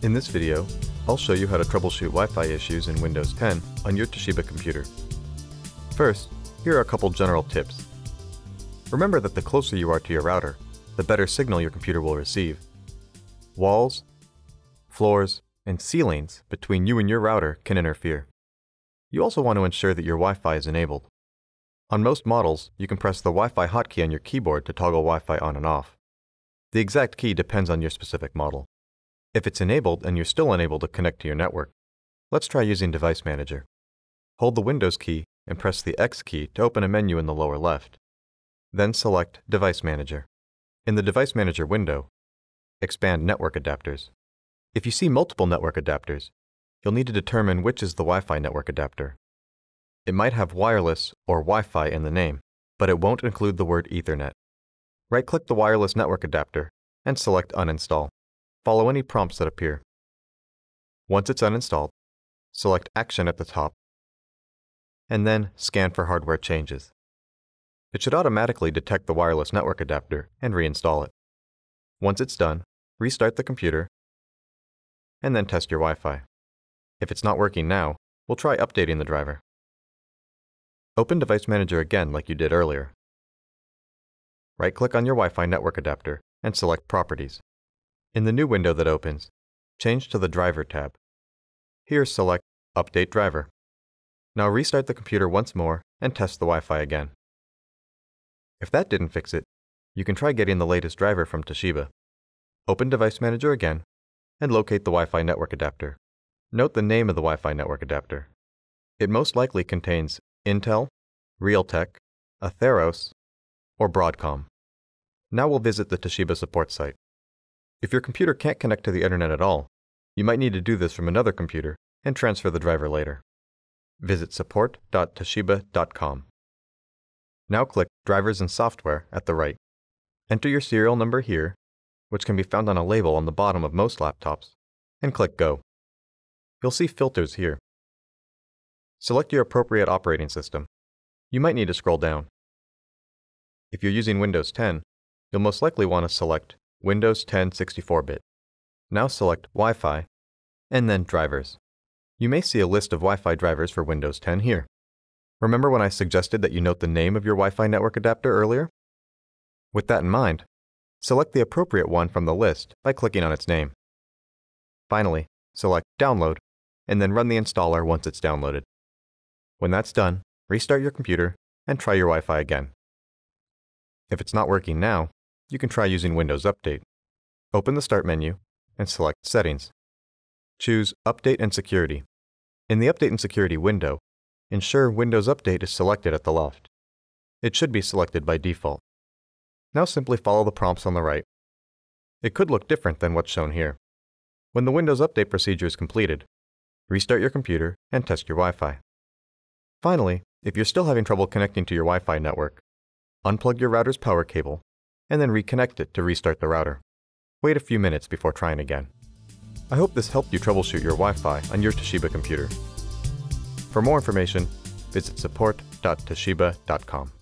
In this video, I'll show you how to troubleshoot Wi-Fi issues in Windows 10 on your Toshiba computer. First, here are a couple general tips. Remember that the closer you are to your router, the better signal your computer will receive. Walls, floors, and ceilings between you and your router can interfere. You also want to ensure that your Wi-Fi is enabled. On most models, you can press the Wi-Fi hotkey on your keyboard to toggle Wi-Fi on and off. The exact key depends on your specific model. If it's enabled and you're still unable to connect to your network, let's try using Device Manager. Hold the Windows key and press the X key to open a menu in the lower left. Then select Device Manager. In the Device Manager window, expand Network Adapters. If you see multiple network adapters, you'll need to determine which is the Wi-Fi network adapter. It might have wireless or Wi-Fi in the name, but it won't include the word Ethernet. Right-click the wireless network adapter and select Uninstall. Follow any prompts that appear. Once it's uninstalled, select Action at the top, and then scan for hardware changes. It should automatically detect the wireless network adapter and reinstall it. Once it's done, restart the computer, and then test your Wi-Fi. If it's not working now, we'll try updating the driver. Open Device Manager again like you did earlier. Right-click on your Wi-Fi network adapter and select Properties. In the new window that opens, change to the Driver tab. Here select Update Driver. Now restart the computer once more and test the Wi-Fi again. If that didn't fix it, you can try getting the latest driver from Toshiba. Open Device Manager again and locate the Wi-Fi network adapter. Note the name of the Wi-Fi network adapter. It most likely contains Intel, Realtek, Atheros, or Broadcom. Now we'll visit the Toshiba support site. If your computer can't connect to the internet at all, you might need to do this from another computer and transfer the driver later. Visit support.toshiba.com. Now click Drivers and Software at the right. Enter your serial number here, which can be found on a label on the bottom of most laptops, and click Go. You'll see filters here. Select your appropriate operating system. You might need to scroll down. If you're using Windows 10, you'll most likely want to select Windows 10 64-bit. Now select Wi-Fi, and then Drivers. You may see a list of Wi-Fi drivers for Windows 10 here. Remember when I suggested that you note the name of your Wi-Fi network adapter earlier? With that in mind, select the appropriate one from the list by clicking on its name. Finally, select Download, and then run the installer once it's downloaded. When that's done, restart your computer and try your Wi-Fi again. If it's not working now, you can try using Windows Update. Open the Start menu and select Settings. Choose Update and Security. In the Update and Security window, ensure Windows Update is selected at the left. It should be selected by default. Now simply follow the prompts on the right. It could look different than what's shown here. When the Windows Update procedure is completed, restart your computer and test your Wi-Fi. Finally, if you're still having trouble connecting to your Wi-Fi network, unplug your router's power cable and then reconnect it to restart the router. Wait a few minutes before trying again. I hope this helped you troubleshoot your Wi-Fi on your Toshiba computer. For more information, visit support.toshiba.com.